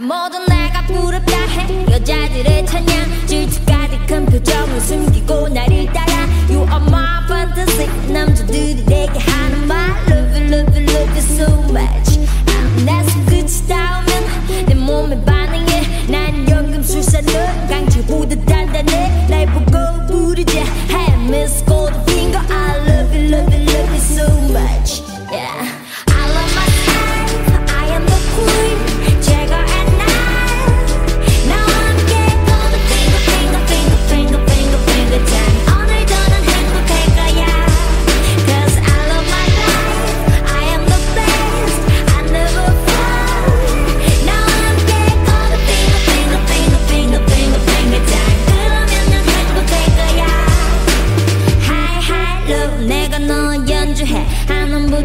모두 내가 부럽다 해. 여자들의 찬양 질투 가득한 표정을 숨기고 나를 따라. You are my fantasy. 남자들이 내게 하는 말. Love you love you love you so much. 내 손끝이 닿으면 내 몸에 반응해. 난 연금술사 너 강철보다 단단해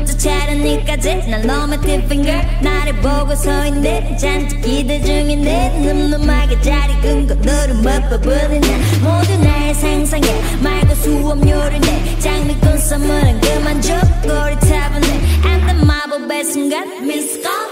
먼저 차려니까지 날 너무 티핑걸 나를 보고 서 있는 잔뜩 기대 중인 내 늠름하게 자리 근거 너를 맛봐보는 날 모두 나의 상상에 말고 수업 요리네 장미꾼 선물은 그만 줘. 꼬리 타보네 안된 마법의 순간 미스코